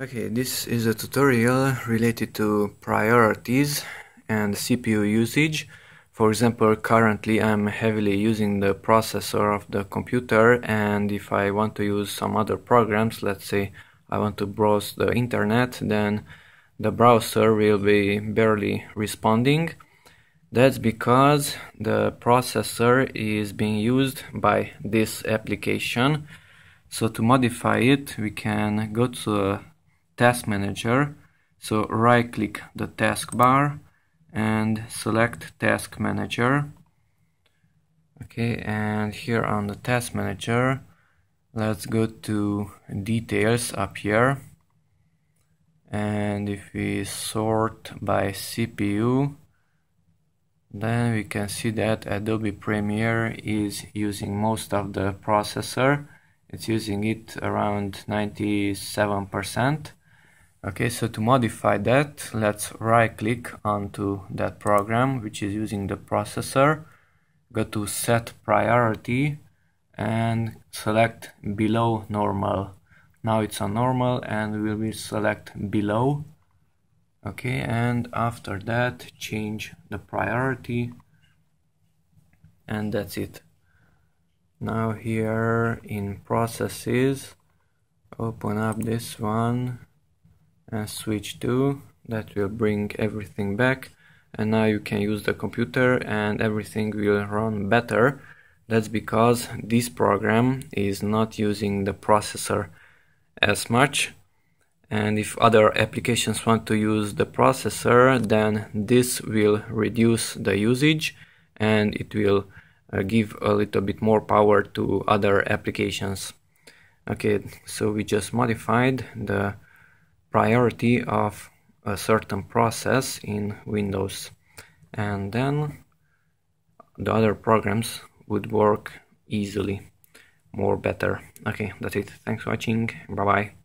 Okay, this is a tutorial related to priorities and CPU usage. For example, currently I'm heavily using the processor of the computer and if I want to use some other programs, let's say I want to browse the internet, then the browser will be barely responding. That's because the processor is being used by this application. So to modify it, we can go to task manager. So right click the taskbar and select task manager. Okay and here on the task manager let's go to details up here. And if we sort by CPU then we can see that Adobe Premiere is using most of the processor. It's using it around 97% Okay, so to modify that, let's right click onto that program which is using the processor, go to set priority and select below normal. Now it's on normal and we will select below. Okay, and after that change the priority and that's it. Now here in processes, open up this one and switch to that will bring everything back. And now you can use the computer and everything will run better. That's because this program is not using the processor as much. And if other applications want to use the processor then this will reduce the usage and it will uh, give a little bit more power to other applications. Okay so we just modified the priority of a certain process in Windows. And then the other programs would work easily more better. Okay that's it. Thanks for watching. Bye bye